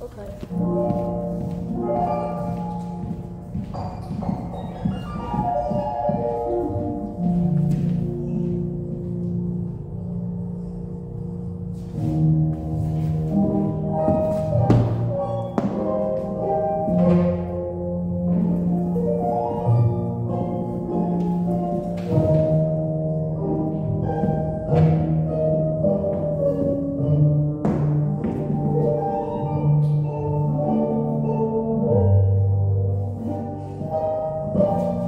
Okay. Bye.